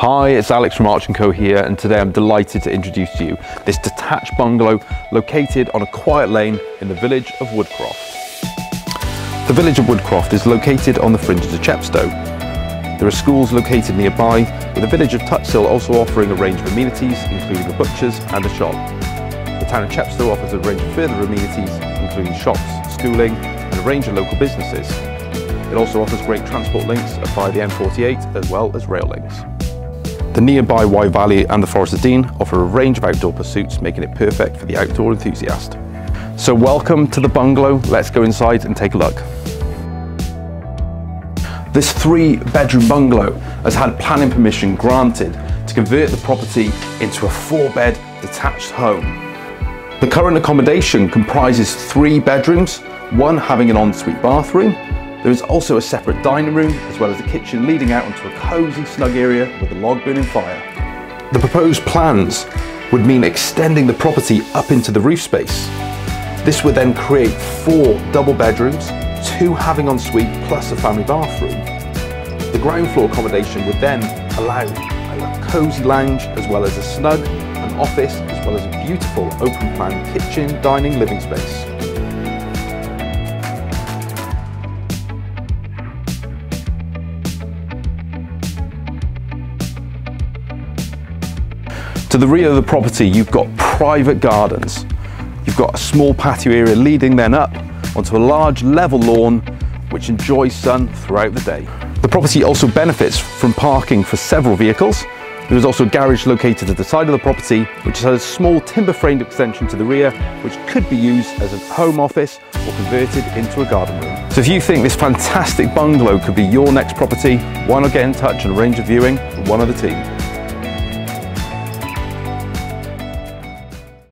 Hi, it's Alex from Archer & Co here and today I'm delighted to introduce to you this detached bungalow located on a quiet lane in the village of Woodcroft. The village of Woodcroft is located on the fringes of Chepstow. There are schools located nearby, with the village of Tutshill also offering a range of amenities including a butcher's and a shop. The town of Chepstow offers a range of further amenities including shops, schooling and a range of local businesses. It also offers great transport links via the M48 as well as rail links. The nearby Wye Valley and the Forest of Dean offer a range of outdoor pursuits, making it perfect for the outdoor enthusiast. So welcome to the bungalow. Let's go inside and take a look. This three bedroom bungalow has had planning permission granted to convert the property into a four bed detached home. The current accommodation comprises three bedrooms, one having an ensuite bathroom there is also a separate dining room as well as a kitchen leading out onto a cosy snug area with a log burning fire. The proposed plans would mean extending the property up into the roof space. This would then create four double bedrooms, two having ensuite plus a family bathroom. The ground floor accommodation would then allow a cosy lounge as well as a snug, an office as well as a beautiful open plan kitchen, dining, living space. To the rear of the property, you've got private gardens. You've got a small patio area leading then up onto a large level lawn which enjoys sun throughout the day. The property also benefits from parking for several vehicles. There is also a garage located at the side of the property which has a small timber framed extension to the rear which could be used as a home office or converted into a garden room. So if you think this fantastic bungalow could be your next property, why not get in touch and arrange a viewing with one of the team.